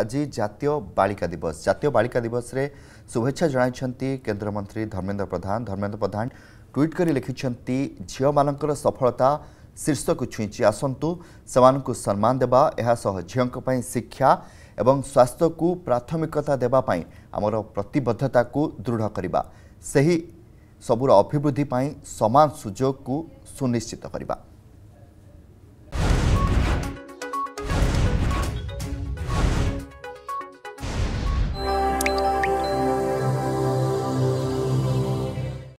ଆଜି ଜାତୀୟ ବାଳିକା ଦିବସ। ଜାତୀୟ ବାଳିକା ଦିବସରେ ଶୁଭେଚ୍ଛା ଜଣାଇଛନ୍ତି କେନ୍ଦ୍ରମନ୍ତ୍ରୀ ଧର୍ମେନ୍ଦ୍ର ପ୍ରଧାନ। ଧର୍ମେନ୍ଦ୍ର ପ୍ରଧାନ ଟ୍ୱିଟ୍ କରି ଲେଖିଛନ୍ତି ଝିଅମାନଙ୍କର ସଫଳତା ଶୀର୍ଷକୁ ଛୁଇଁଛି। ଆସନ୍ତୁ ସେମାନଙ୍କୁ ସମ୍ମାନ ଦେବା। ଏହାସହ ଝିଅଙ୍କ ପାଇଁ ଶିକ୍ଷା ଏବଂ ସ୍ୱାସ୍ଥ୍ୟକୁ ପ୍ରାଥମିକତା ଦେବା ପାଇଁ ଆମର ପ୍ରତିବଦ୍ଧତାକୁ ଦୃଢ଼ କରିବା। ସେହି ସବୁର ଅଭିବୃଦ୍ଧି ପାଇଁ ସମାନ ସୁଯୋଗକୁ ସୁନିଶ୍ଚିତ କରିବା।